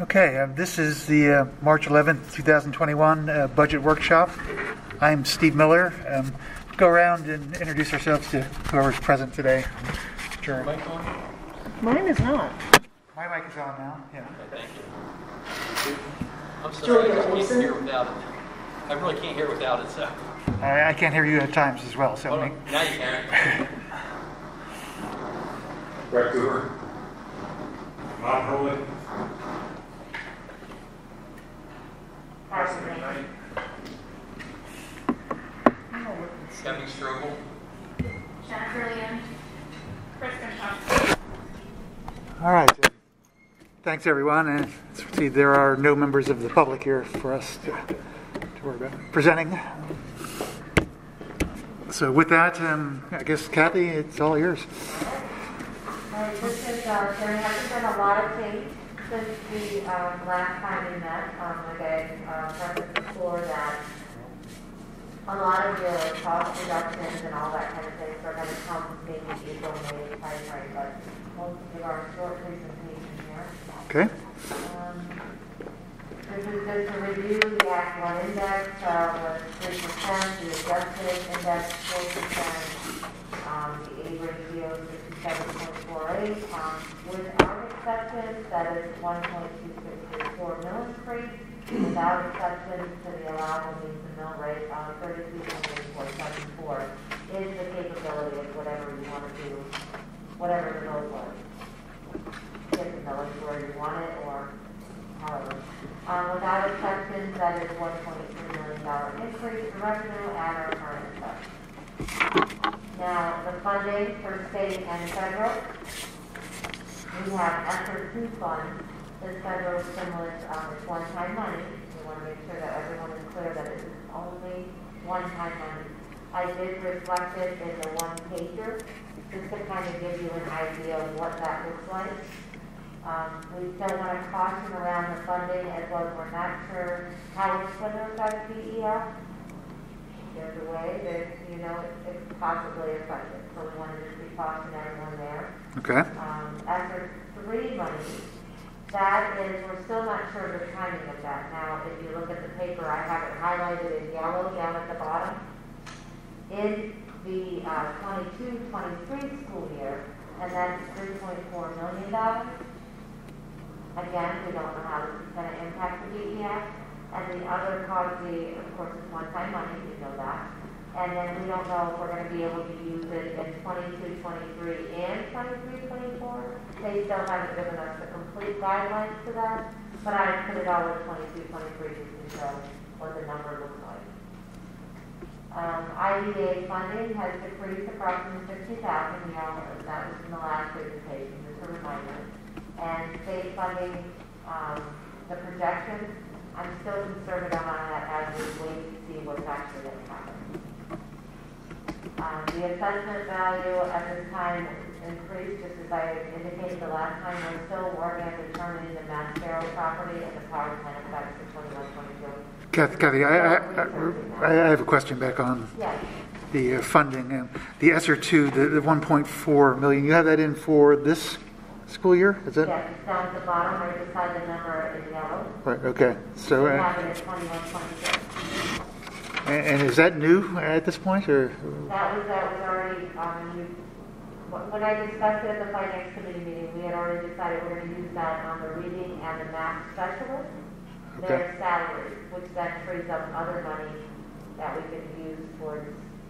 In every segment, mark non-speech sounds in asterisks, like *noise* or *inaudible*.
Okay, uh, this is the uh, March 11th, 2021 uh, budget workshop. I'm Steve Miller. Um, go around and introduce ourselves to whoever's present today. Sure. Mic on? Mine is not. My mic is on now. Yeah. Okay, thank you. I'm sorry, I can't hear without it. I really can't hear without it, so. I, I can't hear you at times as well. So Hold make. Now you can. Brett Cooper. Bob Hurley. Carson McKnight. Kevin Strobel. Jennifer Liam. Kristen Thompson. all right. Thanks, everyone. And let's see, there are no members of the public here for us to, to worry about presenting. So with that, um, I guess Kathy, it's all yours. Right, this is, uh, there hasn't been a lot of change since the, um, last time we met, um, I, uh, referenced before that. A lot of your cost reductions and all that kind of things are gonna come maybe April, May timeframe, but we'll give our short presentation here. Okay. Um, This is just to review the Act One index, uh, was three percent, the adjusted index four percent, um, the A ratio sixty-seven point four eight, um, with that is one point two six three four mill increase, without exceptions to the allowable means and mill rate, seven four, is the capability of whatever you want to do, whatever the mill was the millage where you want it or however. Um, without exceptions, that is one point three million dollar increase in revenue at our current assessment. Now, the funding for state and federal, we have ESSER two fund This federal stimulus, um, is one-time money. We want to make sure that everyone is clear that it is only one-time money. I did reflect it in the one pager, just to kind of give you an idea of what that looks like. Um, we still want to caution around the funding as well as we're not sure how it's going to affect BEF. There's a way that, you know, it it could possibly affect it, so we want to be caution everyone there. Okay. Um, as for three money, that is, we're still not sure of the timing of that. Now, if you look at the paper, I have it highlighted in yellow down at the bottom. In the, uh, 22-23 school year, and that's three point four million dollars. Again, we don't know how this is gonna impact the BEF, and the other the, of course, is one-time money, we know that. And then we don't know if we're gonna be able to use it in 22, 23, and 23, 24. They still haven't given us the complete guidelines to that, but I put it all in 22, 23 just to show what the number looks like. Um, IDA funding has decreased approximately fifty thousand, we all, that was in the last presentation, just a reminder. And state funding, um, the projections, I'm still conservative on that as we wait to see what's actually going to happen. Um, the assessment value at this time increased, just as I indicated the last time, we're still working on determining the Mass Sparrow property and the power plant effects for twenty-one, twenty-two. Kathy, Kathy I, I, I have a question back on Yes. the uh, funding. Um, The ESSER two, the, the 1.4 million, you have that in for this school year? Is it? Yes, it's down at the bottom, right beside the number in yellow. Right, okay. So, uh, have it at twenty-one, twenty-six. and, and is that new at this point, or? That was, that was already, um, you, when when I discussed it at the finance committee meeting, we had already decided we're gonna use that on the reading and the math specialist, their salaries, which then frees up other money that we could use towards,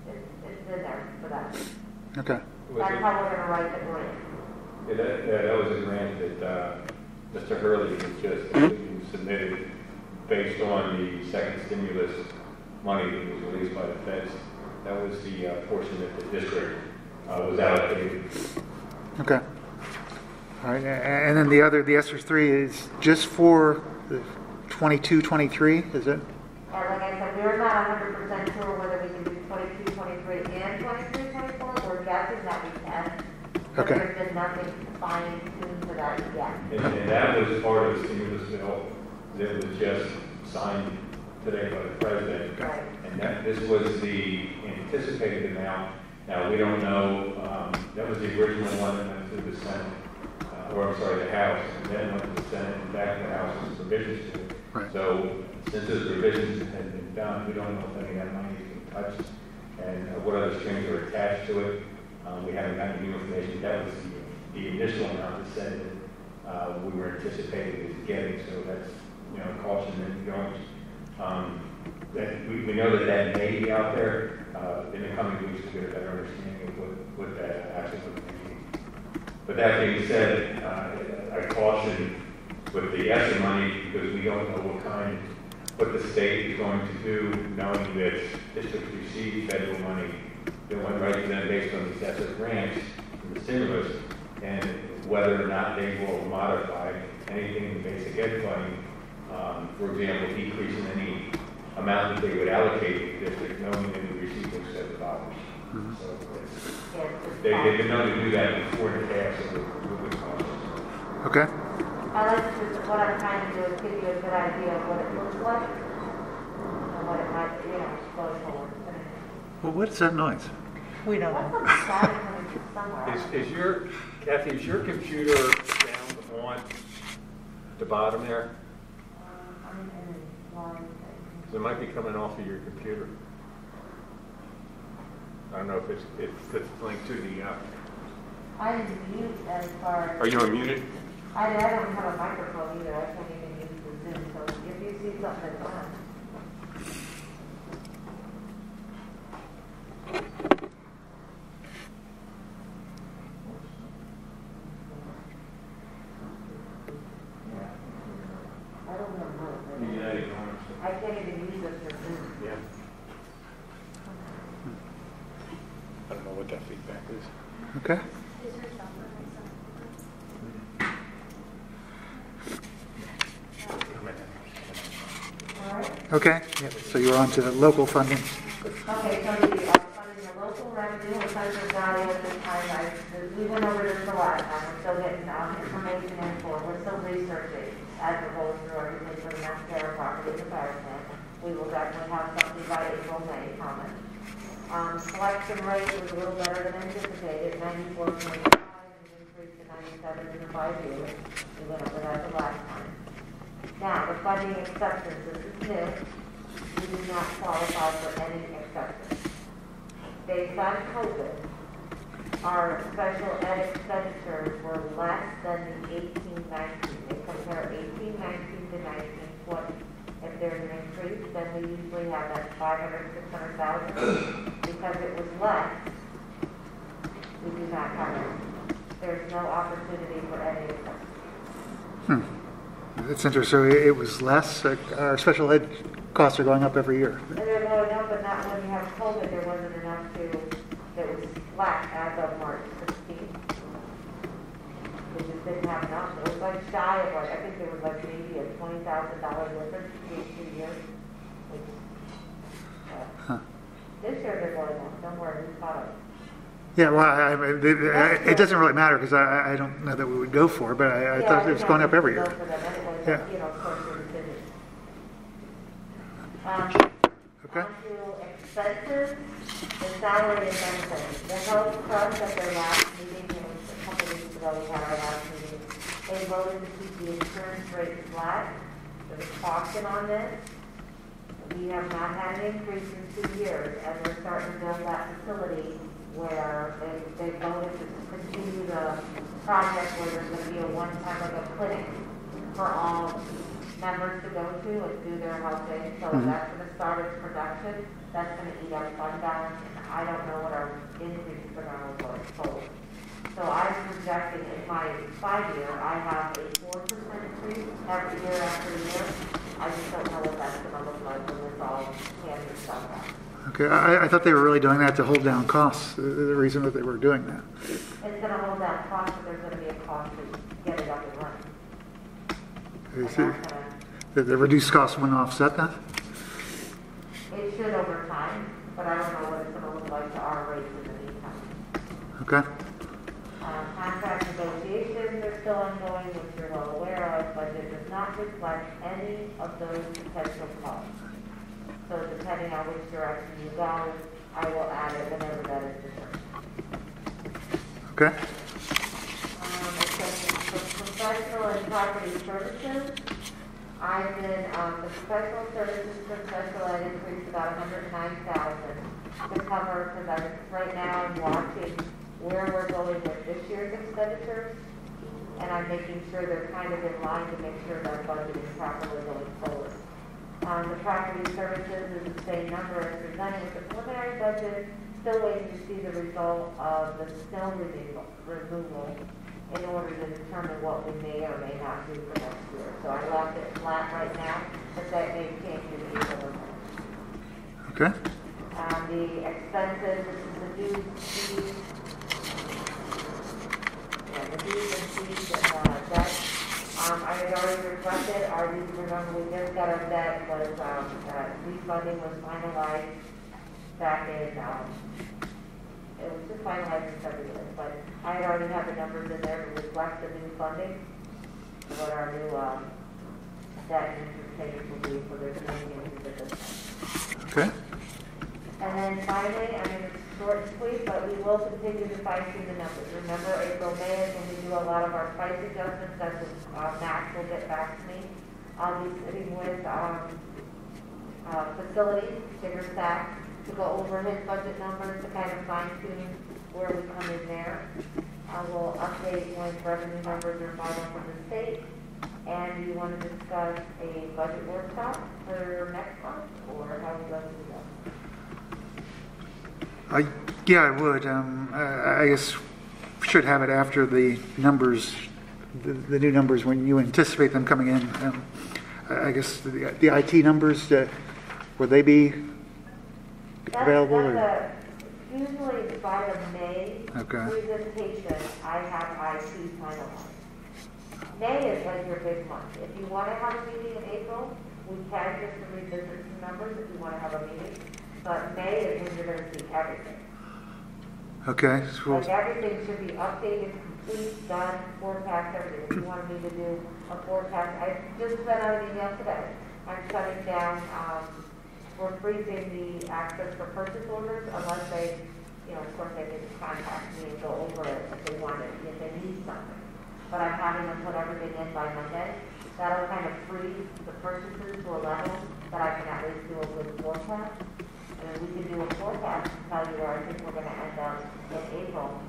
it's, it's in there for that. Okay, That's how we're gonna write the grant. Yeah, that, yeah, that was a grant that, uh, Mr. Hurley had just submitted based on the second stimulus money that was released by the feds. That was the uh, portion that the district, uh, was allocated. okay. All right, and then the other, the ESSER three is just for the 22, 23, is it? And like I said, we're not hundred percent sure whether we can do 22, 23, and 23, 24. We're guessing that we can. But Okay. there's been nothing fine tuned to that yet. And, and that was part of the stimulus bill that was just signed today by the president. Right. And that, this was the anticipated amount. Now, we don't know, um, that was the original one that went through the Senate, uh, or I'm sorry, the House, and then went to the Senate and back to the House and revisions to it. Right. So since those revisions have been done, we don't know if any of that money has been touched and uh, what other strings are attached to it. Um, We haven't gotten new information. That was the- the initial amount that said that uh, we were anticipating is getting, so that's, you know, caution and going. Um, That, we, we know that that may be out there. Uh, In the coming weeks, we'll get a better understanding of what, what that actually would mean. But that being said, uh, I caution with the ESSA money because we don't know what kind, what the state is going to do, knowing that districts receive federal money. They went right to them based on the ESSA grants from the stimulus, and whether or not they will modify anything in the basic ed funding. Um, For example, decreasing any amount that they would allocate to the district, knowing they would receive those seven dollars. So it's- Yes, they, they've been known to do that before in the past, so we're, we're. Okay? I like to, what I'm trying to do is give you a good idea of what it looks like and what it might, you know, go forward. Well, what's that noise? We know That's that. a static coming from somewhere. Is, is your, Kathy, is your computer down on the bottom there? I'm in line thing. 'Cause it might be coming off of your computer. I don't know if it's, if it's linked to the, uh, I didn't mute as far as. are you unmuted? I, I don't have a microphone either, I can't even use the Zoom, so if you see something that's on. I don't know how to. I can't even use it for Zoom. Yeah. I don't know what that feedback is. Okay? Is her cell phone All right? Okay? Yeah, So you're on to the local funding. Okay, so the, uh, funding the local revenue and central value at this time, I, we went over this a lot, time. we're still getting, um, information in for, we're still researching as we're going through everything for the Terra property comparison. We will definitely have something by April, May coming. Um, collection rate was a little better than anticipated, ninety-four point five, and increased to ninety-seven in the five years. We went over that the last time. Now, the funding acceptance, this is new. We do not qualify for any acceptance. Based on COVID, our special ed expenditures were less than the eighteen nineteen. They compare eighteen nineteen to nineteen twenty. If there's an increase, then we usually have that 500, 600,000. Because it was less, we do not cover it. There's no opportunity for any acceptance. It's interesting, so it it was less, uh, our special ed costs are going up every year. And they're going up, but not when you have COVID, there wasn't enough to, flat as of March 16th. We just didn't have enough, it was like shy of like, I think there was like maybe a $20,000 difference between two years. which, uh, Huh. This year they're going up, worry, we caught up. Yeah, well, I, I- it it doesn't really matter because I, I don't know that we would go for it, but I, I Yeah, thought it was going up every year. anyway, Yeah. you know. Um, Okay? To expenses, the salary and benefits. The health trust at their last meeting, it was a couple weeks ago, we had our last meeting. They voted to keep the insurance rate flat. There's caution on this. We have not had an increase in two years, and we're starting to build that facility where they, they voted to continue the project where there's gonna be a one-time like a clinic for all members to go to and do their health aid. So Mhm. that's gonna start its production. That's gonna eat up fund balance. And I don't know what our increase for our going forward. So I'm projecting in my five-year, I have a four percent increase every year after year. I just don't know what that's gonna look like when it's all handed stuff out. Okay, I, I thought they were really doing that to hold down costs, the, the reason that they were doing that. It's gonna hold that cost, but there's gonna be a cost to get it up and running. And Is that's it- gonna The, the reduced costs wouldn't offset that? Should over time, but I don't know what it's gonna look like to our rates in the meantime. Okay? Uh, Contract negotiations are still ongoing, which you're well aware of, but it does not reflect any of those potential costs. So depending on which direction you go, I will add it whenever that is determined. Okay? Um, it says professional and property services, I've been, um, the professional services for special ed increased about hundred and nine thousand to cover, because I, right now I'm watching where we're going with this year's expenditures. And I'm making sure they're kind of in line to make sure that our budget is properly going forward. Um, the property services is the same number as presented with the preliminary budget, still waiting to see the result of the snow removal in order to determine what we may or may not do for next year. So I left it flat right now, but that may change in or May. Okay. Um, the expenses, this is the dues, fees. Yeah, the dues and fees and, uh, debt. Um, I had already requested, our, you remember, we just got our debt was, um, uh, refunding was finalized back in, um, it was just finalized in February, but I had already had the numbers in there to reflect the new funding, what our new, um, interest payments will be for the Canadian position. Okay. And then finally, I mean, it's short and sweet, but we will continue to fine tune the numbers. Remember, April, May is when we do a lot of our price adjustments, that's when uh, Max will get back to me. I'll be sitting with, um, uh, facilities, bigger staff, to go over his budget numbers, to kind of fine tune where we come in there. I will update when revenue numbers are final from the state. And you want to discuss a budget workshop for next month, or how would you like to that? I, yeah, I would. Um, I, I guess should have it after the numbers, the, the new numbers, when you anticipate them coming in. Um, I guess the, the IT numbers, uh, they be That's- available? that's a- Usually by the May Okay. presentation, I have IT finalized. May is like your big month. If you want to have a meeting in April, we can just to revisit some numbers if you want to have a meeting. But May is when you're going to see everything. Okay, so Like everything should be updated, complete, done, forecast, everything. If you wanted me to do a forecast, I just sent out an email today. I'm shutting down, um, we're freezing the access for purchase orders unless they, you know, of course they can contact me and go over it if they want it, if they need something. But I'm having them put everything in by Monday. That'll kind of freeze the purchases to a level that I can at least do a good forecast. And we can do a forecast and tell you where I think we're gonna end up in April,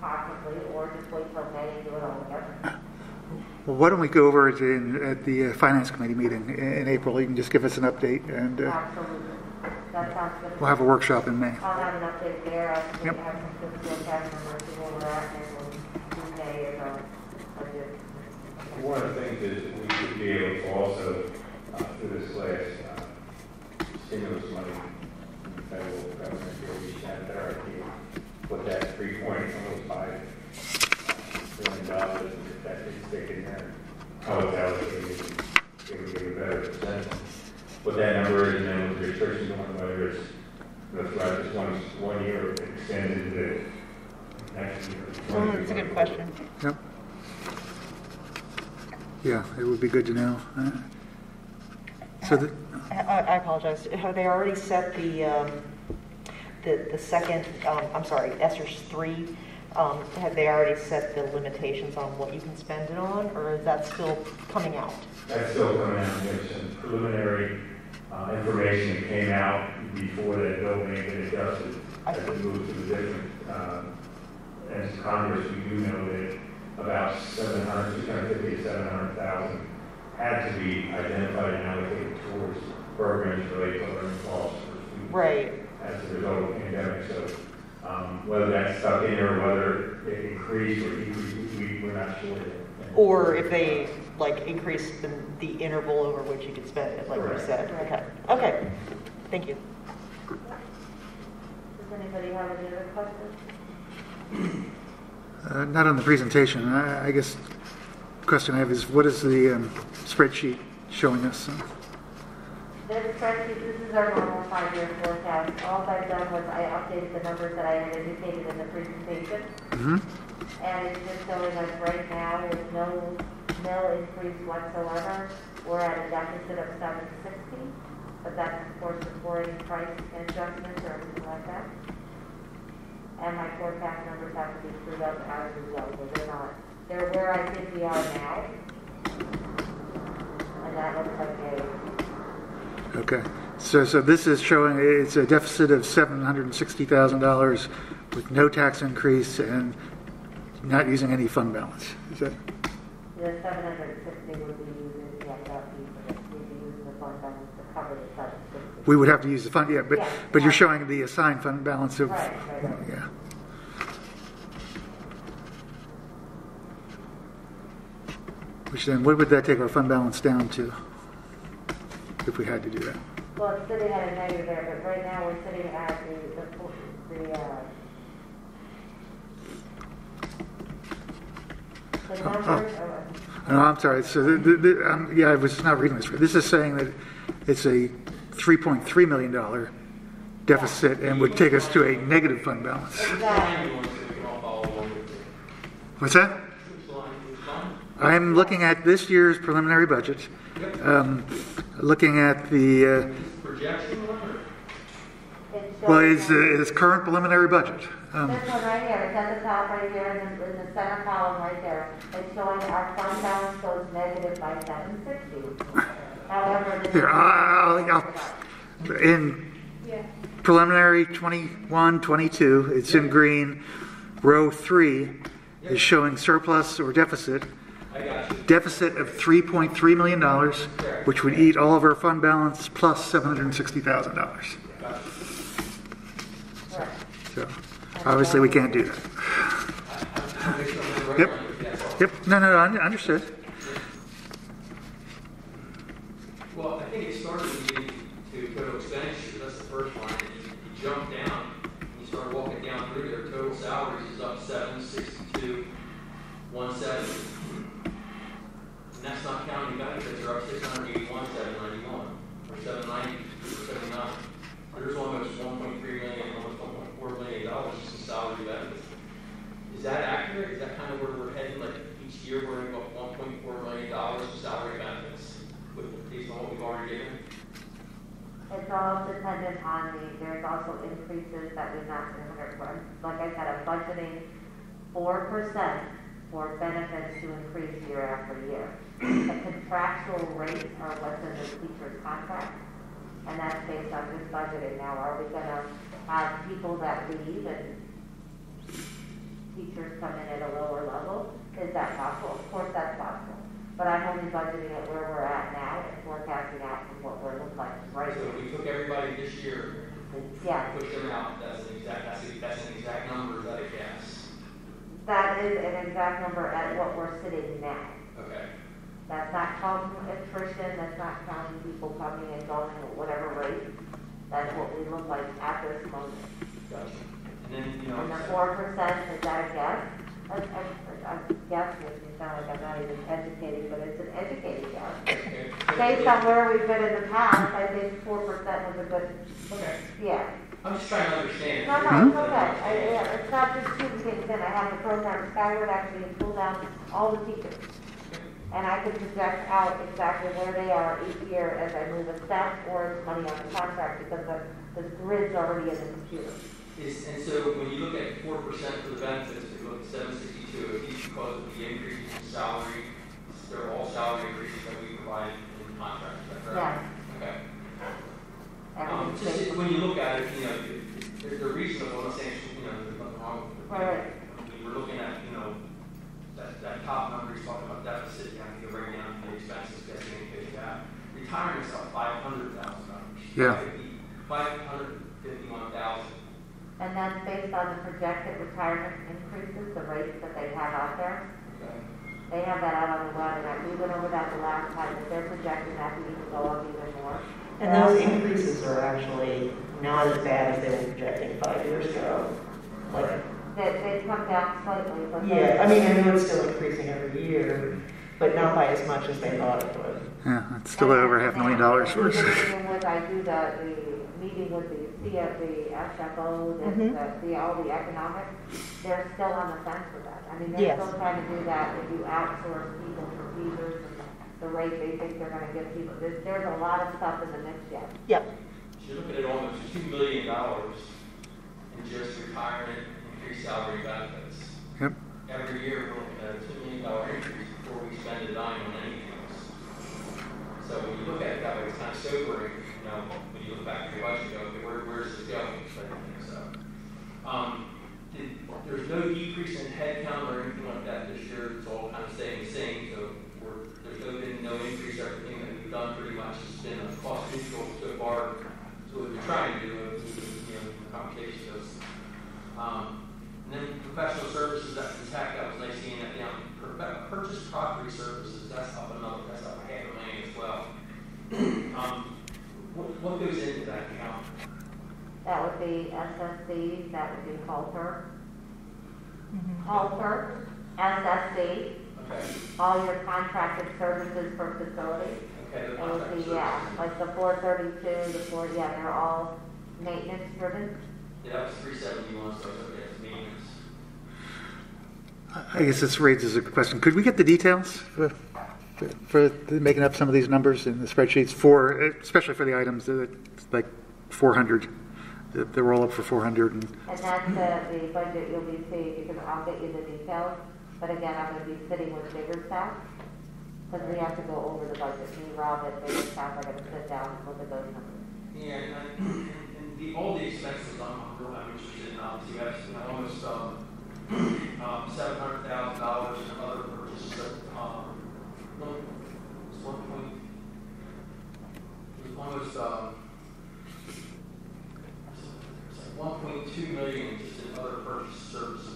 possibly, or just wait till May and do it all together. Well, why don't we go over it in, at the uh, Finance Committee meeting in, in April? You can just give us an update, and uh, Absolutely. That sounds good. we'll have a workshop in May. I'll have an update there, I think Yep. we have some good forecast numbers to go over that, and then we'll do May as a budget. One of the things is we should be able to also, uh, through this last uh, stimulus money, from the federal government, here, we should have our idea, put that three point, almost five billion dollars, and if that is taken there, how it's allocated, it would give a better sense. What that number is, and then with restrictions on whether it's, you know, throughout this one, one year, extended to next year. Well, that's a good question. Yep. Yeah, it would be good to know. Uh, So the, I I apologize. Have they already set the, um, the, the second, um, I'm sorry, ESSER's three? Um, Have they already set the limitations on what you can spend it on, or is that still coming out? That's still coming out, there's some preliminary uh, information that came out before that bill may get adjusted as it moves to the different, um, as Congress, we do know that about 700, 650 to 700,000 had to be identified and allocated towards programs related to learning loss for students Right. as a result of the pandemic, so um, whether that's stuck in or whether it increased or decreased, we, we're not sure yet. Or if they, like, increase the, the interval over which you could spend it, like you Correct. said? Okay, okay. Thank you. Does anybody have any other questions? uh, not on the presentation. I, I guess the question I have is, what is the um, spreadsheet showing us? This spreadsheet, this is our normal five-year forecast. All I've done was I updated the numbers that I had indicated in the presentation. hmm And it's just showing us right now with no mill increase whatsoever, we're at a deficit of seven sixty. But that's of course before any price adjustments or anything like that. And my forecast numbers have to be screwed up as we go, but they're not, they're where I think we are now. And that looks like a, Okay, so, so this is showing, it's a deficit of $760,000 with no tax increase and not using any fund balance. Is that, the seven hundred and sixty would be using the FRP for we'd be using the fund balance to cover the seven sixty. we would have to use the fund, yeah, but, Yeah. but you're showing the assigned fund balance of, Right, right, right. yeah. Which then, what would that take our fund balance down to? If we had to do that? Well, it's sitting at a negative there, but right now we're sitting at the, the, the, uh, the numbers are, No, I'm sorry, so, the, the, the, um, yeah, I was not reading this right. This is saying that it's a $3.3 million deficit and would take us to a negative fund balance. exactly. Anyone, so I'm looking at this year's preliminary budget, um, looking at the, uh, Projection one or? It's well, it's, uh, it's current preliminary budget. Um, This one right here, it's at the top right here in the, in the center column right there. It's showing our fund balance goes negative by seven sixty. However, this. Here, I'll, I'll, in preliminary 21, 22, it's in green. Row three is showing surplus or deficit. Deficit of $3.3 million, which would eat all of our fund balance plus $760,000. Right. So obviously, we can't do that. Yep. Yep, no, no, no, understood. Well, I think it started when you to total expenditures, that's the first line, you, you jump down, you start walking down through there, total salaries is up seven sixty-two, one seventy. And that's not counting benefits are up 681, 791, or 790, or 79. There's almost 1.3 million, almost 1.4 million dollars in salary benefits. Is that accurate? Is that kind of where we're heading? Like each year we're going to up 1.4 million dollars in salary benefits with, based on what we've already given? It's all dependent on the, there's also increases that we match in 100, like I said, I'm budgeting 4% for benefits to increase year after year. The contractual rates are what's in the teacher's contract, and that's based on this budgeting. Now, are we going to have people that leave and teachers come in at a lower level? Is that possible? Of course, that's possible. But I'm only budgeting at where we're at now and forecasting out from what we're looking like right So now. we took everybody this year, Yeah. pushed them out, that's an exact, that's, the- that's an exact number, is that a guess? That is an exact number at what we're sitting now. Okay. That's not counting attrition, that's not counting people coming and going at whatever rate. That's what we look like at this moment. Gotcha. And then, you know. And the four percent, is that a guess? I, I, I guess makes me sound like I'm not even educating, but it's an educated guess. okay. Based on where we've been in the past, I think four percent was a good, Okay, yeah. I'm just trying to understand. No, no, it's okay. I, yeah, it's not just shooting things in. I have the program Skyward actually pull down all the teachers. And I can project out exactly where they are each year as I move a step or money on the contract because the, the grid's already in the computer. Is, and so when you look at four percent for the benefits, you look at seven sixty-two, if each because of the increases in salary, they're all salary increases that we provide in the contract, is that correct? Okay. Um, just, based- when you look at it, you know, they're, they're reasonable, I'm not saying, you know, there's nothing wrong with it. Right. When we're looking at, you know, that, that top number, he's talking about deficit, you have to go right down the expenses, get the indicated that. Retirement's up five hundred thousand dollars. Yeah. Five hundred fifty-one thousand. And that's based on the projected retirement increases, the rates that they have out there. Okay. They have that out on the web and we went over that the last time, that they're projecting that to even go up even more. And those increases are actually not as bad as they were projecting five years ago. Like, They, they've come down slightly, but. yeah, I mean, I know it's still increasing every year, but not by as much as they thought it would. Yeah, it's still over half a million dollars for us. Even when I do the, the meeting with the, CF the SFOs and Mhm. the, the, all the economics, they're still on the fence with that. I mean, they're Yes. still trying to do that, if you outsource people for feeders and the rate they think they're gonna give people. There's, there's a lot of stuff in the mix yet. Yep. You're looking at almost two million dollars in just retirement, increased salary benefits. Yep. Every year, we're looking at a two million dollar increase before we spend a dime on anything else. So when you look at it that way, it's kind of sobering, you know, when you look back at your budget, you go, okay, where, where's this going? But I think so. Um, did, there's no decrease in headcount or anything like that this year, it's all kind of staying the same, so we're, there's no, been no increase, everything that we've done pretty much has been a cost neutral so far. So what we're trying to do, uh, you know, the conversation goes. Um, and then professional services, that's intact, that was nice seeing that down. Profe- Purchase property services, that's up another, that's up half a million as well. *clears throat* Um, what, what goes into that account? That would be SSC, that would be Halter. Mhm. Halter, SSC, Okay, all your contracted services for facilities. okay, the It contract would be, services. yeah, like the four thirty-two, the four, yeah, they're all maintenance driven. Yeah, that was three seventy-one, so it's okay, it's maintenance. I guess this raises a question. Could we get the details for, for for making up some of these numbers in the spreadsheets for, especially for the items that, like 400, the, the roll up for 400 and, And that's the, the budget you'll be seeing, because I'll get you the details. But again, I'm gonna be sitting with bigger staff, because we have to go over the budget. Me, Rob, and bigger staff are gonna sit down and look at those numbers. Yeah, and, I- and the, all the expenses I'm, I'm interested in, obviously, you almost, um, *clears throat* um, seven hundred thousand dollars in other purchases of, um, one, point, it was almost, um, like one point two million just in other purchase services,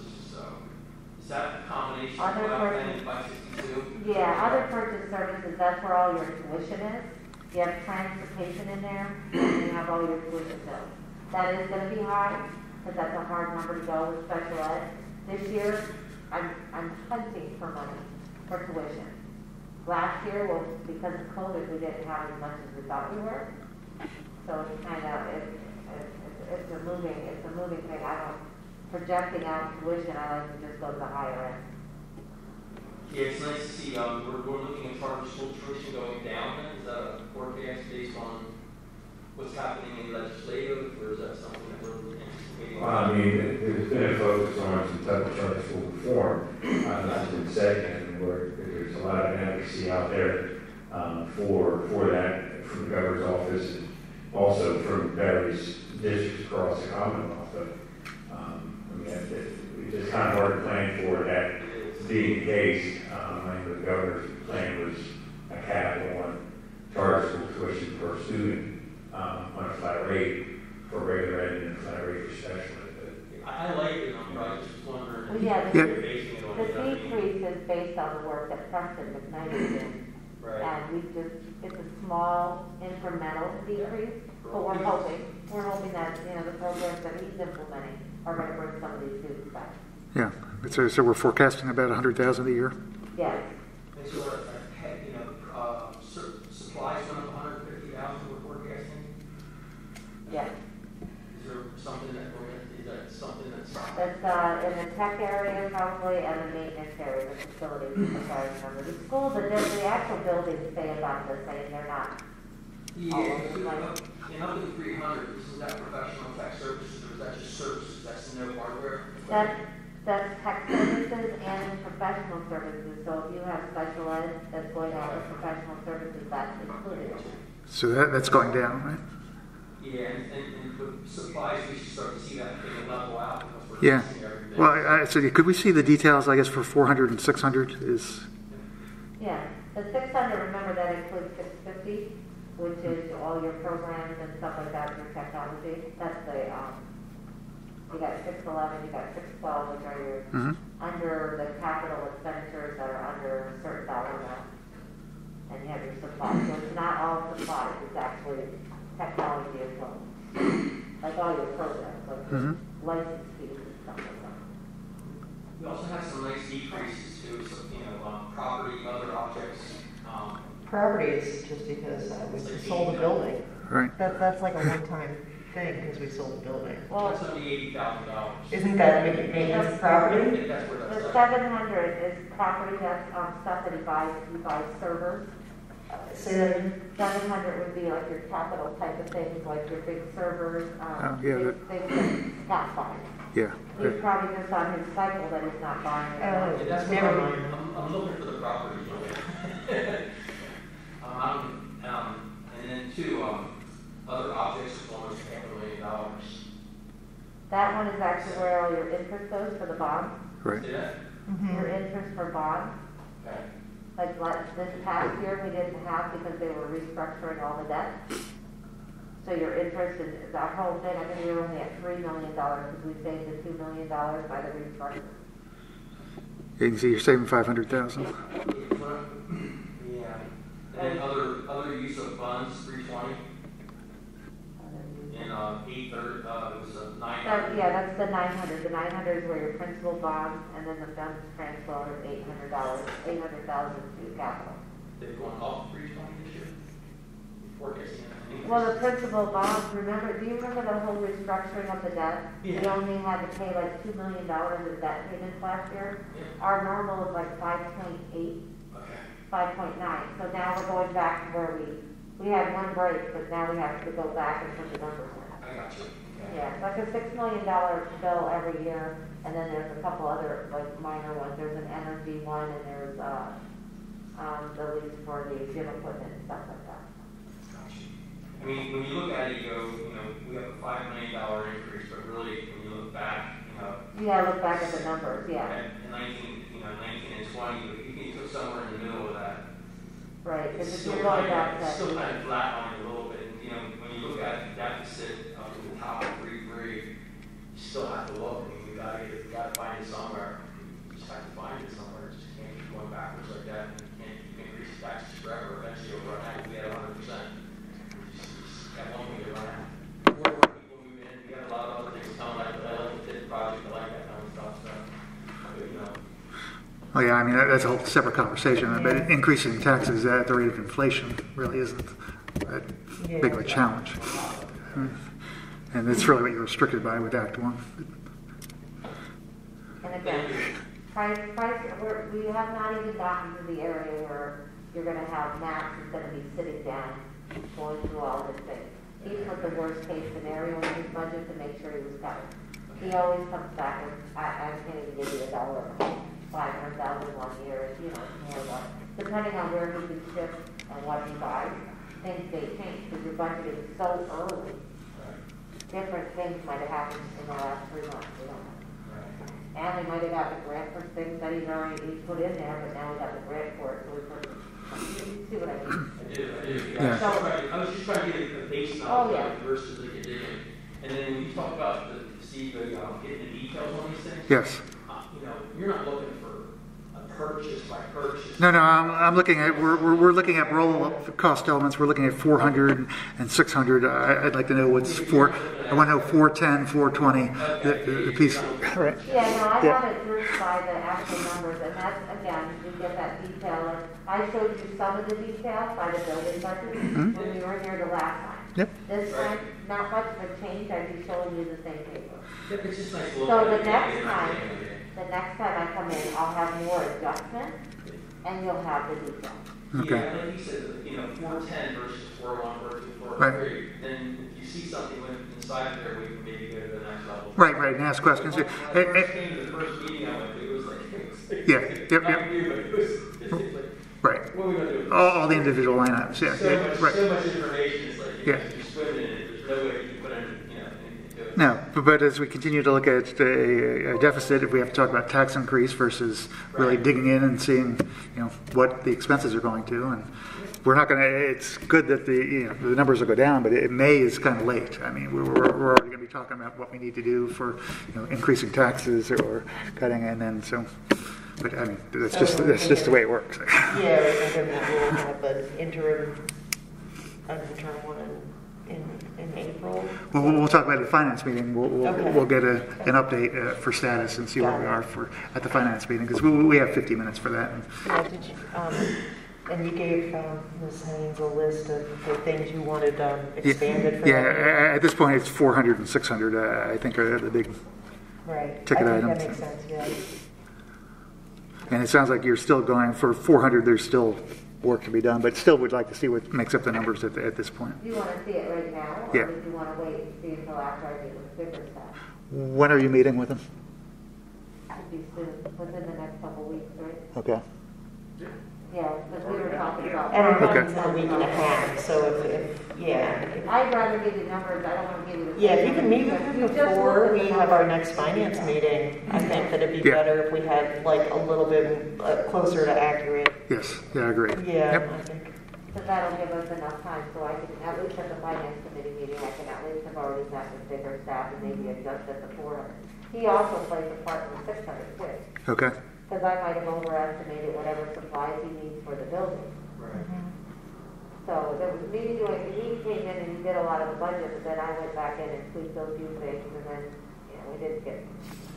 is that a combination of Other what purchase- by sixty-two? Yeah, other purchase services, that's where all your tuition is. You have transportation in there, and you have all your tuition bills. That is gonna be high, because that's a hard number to go with special ed. This year, I'm, I'm hunting for money for tuition. Last year, well, because of COVID, we didn't have as much as we thought we were. So it's kind of, it, it, it's- it's a moving, it's a moving thing. I don't, projecting out tuition, I like to just go to the higher end. Yeah, it's nice to see, um, we're, we're looking at charter school tuition going down, then, is that a forecast based on what's happening in legislative, or is that something that we're anticipating? Well, I mean, there's been a focus on some type of charter school reform, uh, that's been second, where there's a lot of advocacy out there, um, for, for that, from the governor's office, and also from various districts across the Commonwealth, but, I mean, it- it- it's kind of hard to plan for that being the case, um, I think the governor's plan was a cap on charter school tuition per student, um, on a flat rate for regular ed and a flat rate for special ed. I, I like the number, I was just wondering. Well, yeah, the- you're it The it, I mean, decrease is based on the work that Preston McKnight did. Right, And we just, it's a small incremental decrease, but we're hoping, we're hoping that, you know, the programs that he's implementing are gonna bring some of these students back. yeah. So, so we're forecasting about 100,000 a year? Yes, and so, uh, you know, supplies went hundred and fifty thousand, we're forecasting, yes. is there something that, we're gonna- is that something that's? That's, uh, in the tech area probably, and the maintenance area, the facilities, if I remember. The schools, the, the actual buildings stay about the same, they're not. Yeah, All over the so, place. uh, and up to three hundred, is that professional tech services, or is that just services, that's no hardware? That's, that's tech services and professional services, so if you have special ed that's going to have professional services, that's included. So that, that's going down, right? Yeah, and, and, and with supplies, we should start to see that thing level out because we're Yeah. missing everything. Well, I, I- so could we see the details, I guess, for 400 and 600 is, Yeah, the six hundred, remember that includes six fifty, which is all your programs and stuff like that, your technology. That's the, um, you got six eleven, you got six twelve, which are your, Mhm. under the capital expenditures that are under a certain dollar amount. And you have your supplies, so it's not all supplies, it's actually technology as well. Like all your programs, like Mhm. license fees and stuff like that. We also have some nice decreases too, so, you know, um, property, other objects, um, Property is just because uh, we sold the building. right? That, that's like a one-time thing because we sold the building. Well, that's only eighty thousand dollars. Isn't that ma- maintenance I property? think that's where that's The at. seven hundred is property that's, um, stuff that he buys, he buys servers. Say that again? Seven hundred would be like your capital type of things, like your big servers, um, Oh, yeah, big things that Scott's buying. Yeah. He's probably just on his cycle that he's not buying. Oh. Yeah, that's what Never I'm, mind. I'm, I'm looking for the property. *laughs* um, um, and then into, um, other objects of almost half a million dollars. That one is actually where all your interest goes for the bond, Right. See that? Mm-hmm. your interest for bonds. Okay. Like, like this past year, we didn't have because they were restructuring all the debt. So your interest is, that whole thing, I think we were only at three million dollars because we saved the two million dollars by the restructure. You can see you're saving 500,000. Yeah. And then other, other use of funds, three twenty, and, uh, eight thirty, uh, it was nine hundred. yeah, that's the nine hundred, the nine hundred is where your principal bonds, and then the funds transfer is eight hundred dollars, eight hundred thousand to capital. They've gone up three twenty this year. Forecasting an increase. Well, the principal bonds, remember, do you remember the whole restructuring of the debt? We Yeah. only had to pay like two million dollars in debt payments last year. Yeah. Our normal is like five point eight, Okay. five point nine, so now we're going back to where we, we had one break, but now we have to go back and put the numbers in. I got you. Yeah, it's like a six million dollar bill every year, and then there's a couple other, like, minor ones, there's an energy one, and there's, uh, um, the lease for the gym equipment and stuff like that. Gotcha. I mean, when you look at it, you go, you know, we have a five million dollar increase, but really, when you look back, you know, You gotta look back at the numbers, yeah, at in nineteen, you know, nineteen and twenty, you can took somewhere in the middle of that. Right, It's because if still you're going kind back of, it's still kind of flat on it a little bit, and, you know, when you look at the deficit up to the top three, three, you still have to look, I mean, we gotta get, we gotta find it somewhere. You just have to find it somewhere, it just can't keep going backwards like that, and you can't keep increasing taxes forever, eventually you'll run out, we had a hundred percent. At one point, you run out. More and more people move in, we got a lot of other things coming, like the electric project, I like that kind of stuff, so, but, you know, Oh, yeah, I mean, that- that's a whole separate conversation, but increasing taxes at the rate of inflation really isn't that big of a challenge. And it's really what you're restricted by with Act One. and again, price, price, we're, we have not even gotten to the area where you're gonna have Max is gonna be sitting down, going through all this thing. He put the worst case scenario in his budget to make sure he was covered. He always comes back and I, I can't even give you a dollar amount, five hundred thousand one year, you know, more or less. Depending on where he can ship and what he buys, things may change, because your budget is so early. Different things might have happened in the last three months, we don't know. And they might have got the grant for things that he's already, he put in there, but now we got the grant for it, so we put, you see what I mean? I do, I do, Yeah. yeah. I was just trying- I was just trying to get a base Oh, knowledge yeah. of versus like addition. And then when you talk about the, see, the, uh, getting the details on these things. Yes. uh, You know, you're not looking for a purchase by purchase. No, no, I'm, I'm looking at, we're, we're, we're looking at roll up cost elements, we're looking at 400 and 600. I, I'd like to know what's four, I want to know 410, 420, the, the piece. Right. Yeah, no, I Yeah. have it grouped by the actual numbers, and that's, again, you get that detail, and I showed you some of the detail by the building budget mm-hmm. when we were here the last time. Yep. This time, not much of a change, I'd be showing you the same paper. Yeah, it's just nice to look So at the it. next Yeah, time, yeah, yeah. The next time I come in, I'll have more adjustment, and you'll have the detail. Okay. Yeah, like you said, you know, four ten versus four one, four two, four Right. three, then if you see something inside there, we can maybe go to the next level. Right, right, and ask questions. When I first came to the first meeting I went to, it was like, *laughs* it was. Yeah, yep, yep. I but it was, it's like, Right. what are we gonna do? All, all the individual line items, yeah, So yeah, much, right. so much information, it's like, you know, Yeah. you're swimming in it, there's no way you can put in, you know, into it. No, but- as we continue to look at a a deficit, if we have to talk about tax increase versus really digging in and seeing, you know, what the expenses are going to, and we're not gonna, it's good that the, you know, the numbers will go down, but it, May is kind of late. I mean, we're, we're already gonna be talking about what we need to do for, you know, increasing taxes or cutting, and then so, but I mean, that's just, that's just the way it works. Yeah, I think we'll have an interim, an interim one in, in, in April. Well, we'll we'll talk about it at the finance meeting. We'll, we'll, Okay. we'll get a, an update uh, for status and see where Got we are for, at the finance meeting, because we, we have 50 minutes for that. Yeah, did you, um, and you gave, um, Ms. Haynes a list of the things you wanted, um, expanded for Yeah, that? at this point, it's 400 and 600, uh, I think are the big, Right. ticket I items. that makes sense, yeah. and it sounds like you're still going, for 400, there's still work to be done, but still would like to see what makes up the numbers at, at this point. Do you want to see it right now, Yeah. do you want to wait and see until after I meet with bigger stuff? When are you meeting with them? Should be soon, within the next couple of weeks, right? Okay. Yeah, because we were talking about. And it Okay. runs in a week and a half, so if, if, yeah. if- I'd rather give you numbers, I don't want to give you the. Yeah, if you can meet with You them just look before at we the have our next finance meeting, I think that it'd be Yeah. better if we had like a little bit uh, closer to accurate. Yes, yeah, I agree. Yeah, Yep. I think. Because that'll give us enough time, so I can, at least at the finance committee meeting, I can at least have already met with bigger staff and maybe adjust at the four hundred. He also plays a part in the six hundred too, Okay, because I might have overestimated whatever supplies he needs for the building. Right. So there was a meeting doing, he came in and he did a lot of the budget, but then I went back in and tweaked those few things, and then, you know, we didn't get,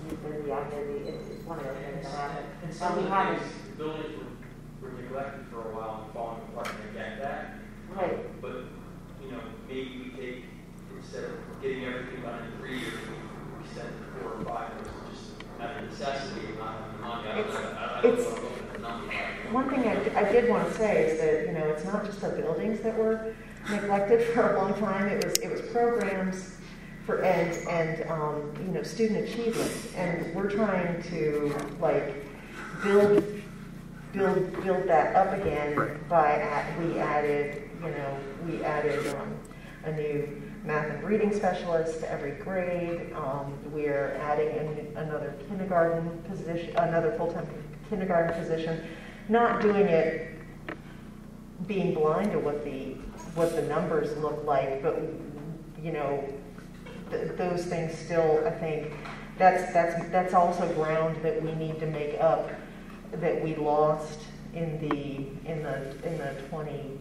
you busy, I'm busy, it's, it's one of those things that happen. And And some we of the haven't, things, the buildings were, were neglected for a while and falling apart, and I get that. right, But, you know, maybe we take, instead of getting everything done in three years, we we send it four or five years, just out of necessity, not having the money. I don't know, I I don't It's- know what I'm looking at the number like. One thing I, I did want to say is that, you know, it's not just the buildings that were neglected for a long time. It was, it was programs for, and, and, um, you know, student achievement. And we're trying to, like, build, build, build that up again by, add- we added, you know, we added, um, a new math and reading specialist to every grade. Um, we're adding in another kindergarten position, another full-time kindergarten position. Not doing it being blind to what the, what the numbers look like, but, you know, th- those things still, I think, that's, that's, that's also ground that we need to make up that we lost in the, in the, in the twenty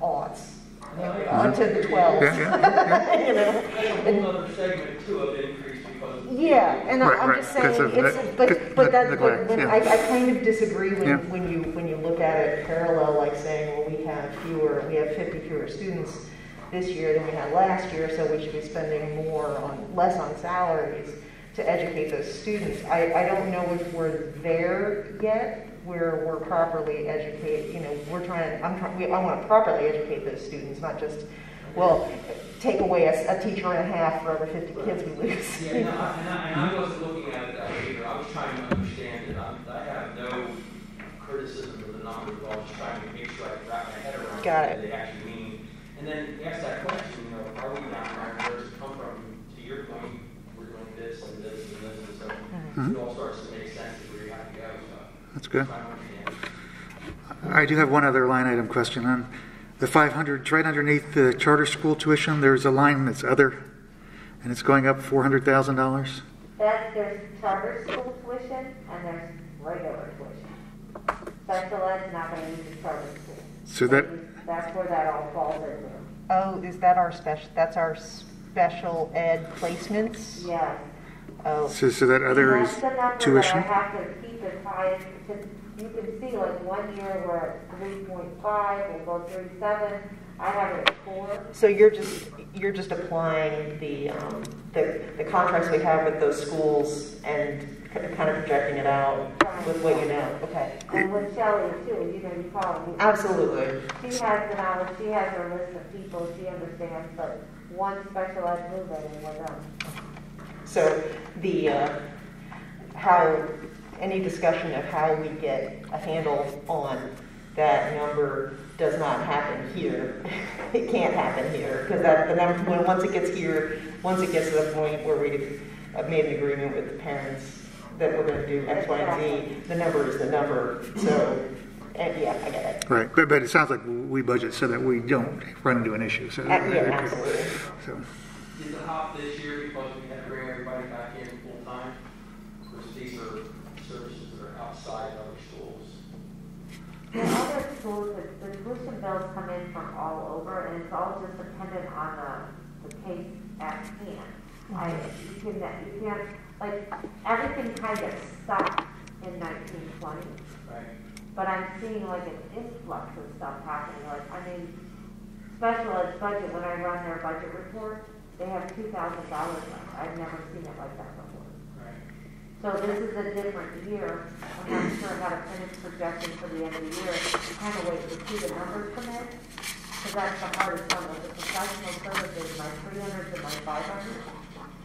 aughts, onto the twelves. yeah, yeah, yeah. *laughs* You know? That's a whole other segment too of increase because. of- Yeah, and Right, I- I'm right, just saying, it's, the- but, the but that, neglect, but when, yeah. I, I kind of disagree Yeah. when, when you, when you look at it parallel, like saying, well, we have fewer, we have fifty fewer students this year than we had last year, so we should be spending more on, less on salaries to educate those students. I, I don't know if we're there yet, where we're properly educate, you know, we're trying, I'm trying, we, I want to properly educate those students, not just, well, take away a, a teacher and a half for every fifty kids we lose. Yeah, *laughs* no, I- and I, and I wasn't looking at it that way either. I was trying to understand it. I have no criticism of the numbers. I was trying to make sure I wrap my head around Got what it. they actually mean. And then ask that question, you know, are we down there? Where does it come from? To your point, we're doing this and this and this and so Mm-hmm. it all starts to make sense of where you have to go. So That's good. trying to understand. I do have one other line item question on the 500, it's right underneath the charter school tuition, there's a line that's other, and it's going up $400,000. that, there's charter school tuition and there's regular tuition. Special ed's not gonna use the charter school. So that, That's where that all falls into. Oh, is that our special, that's our special ed placements? Yes. Oh, so so that other is that's the number that tuition? I have to keep as high as, because you can see like one year we're at three point five, we'll go three seven, I have it at four. so you're just, you're just applying the, um, the, the contracts we have with those schools and kind of projecting it out with what you know, okay? And with Shelley too, you know, you probably. Absolutely. She has the knowledge, she has her list of people, she understands, but one special ed movement and we're done. So the, uh, how, any discussion of how we get a handle on that number does not happen here. *laughs* It can't happen here, because that, the number, when, once it gets here, once it gets to the point where we've uh, made an agreement with the parents that we're gonna do X, Y, and Z, the number is the number, so, and yeah, I get it. Right, but, but it sounds like we budget so that we don't run into an issue, so. Uh, Yeah, absolutely. So, Did the hop this year because we had to bring everybody back in full time? Because these are services that are outside other schools. The other schools, the, the tuition bills come in from all over, and it's all just dependent on the, the case at hand. I, you can, you can't, like, everything kind of stopped in nineteen twenty, Right. but I'm seeing like an influx of stuff happening, like, I mean, special ed budget, when I run their budget report, they have two thousand dollars left, I've never seen it like that before. Right. So this is a different year. I'm not sure how to finish projecting for the end of the year. Kind of wait to see the numbers come in. Because that's the hardest one with the professional services, my three hundreds and my five hundreds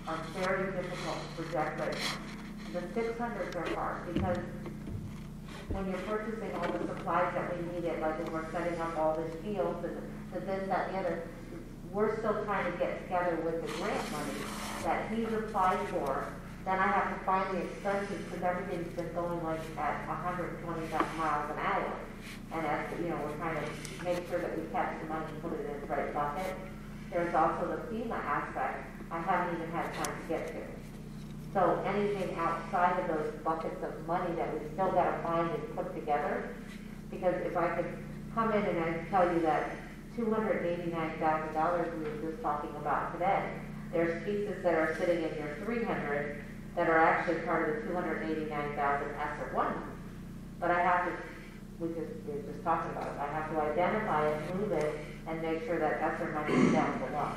are very difficult to project right now. The six hundreds are hard because when you're purchasing all the supplies that we needed, like when we're setting up all the fields and the this, that, and the other, we're still trying to get together with the grant money that he's applied for. Then I have to find the expenses, because everything's been going like at hundred and twenty miles an hour. And as, you know, we're trying to make sure that we catch the money and put it in the right bucket. There's also the FEMA aspect, I haven't even had time to get to. So anything outside of those buckets of money that we still gotta find and put together, because if I could come in and I tell you that two hundred and eighty-nine thousand dollars we were just talking about today, there's pieces that are sitting in your three hundred that are actually part of the two hundred and eighty-nine thousand ESSER one. But I have to, we just, we were just talking about it, I have to identify it, move it, and make sure that ESSER money is down below.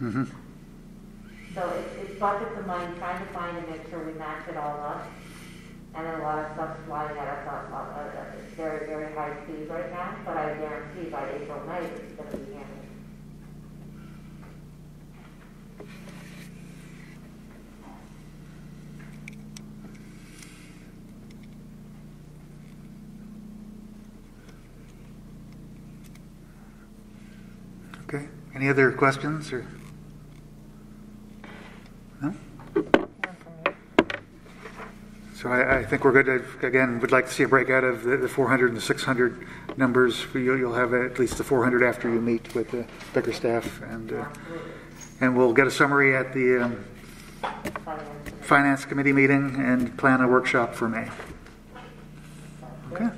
Mhm. So it's, it's buckets of money, trying to find and make sure we match it all up. And a lot of stuff's flying at us on, on, on very, very high speed right now, but I guarantee by April, May, it's gonna be handled. Okay, any other questions or? No? So I, I think we're good. I, Again, would like to see a breakout of the, the 400 and the 600 numbers. You'll, you'll have at least the 400 after you meet with the bigger staff, and uh, and we'll get a summary at the um, Finance. finance committee meeting and plan a workshop for May. Okay.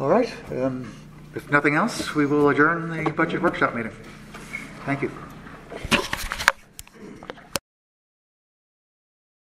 All right. Um, if nothing else, we will adjourn the budget workshop meeting. Thank you.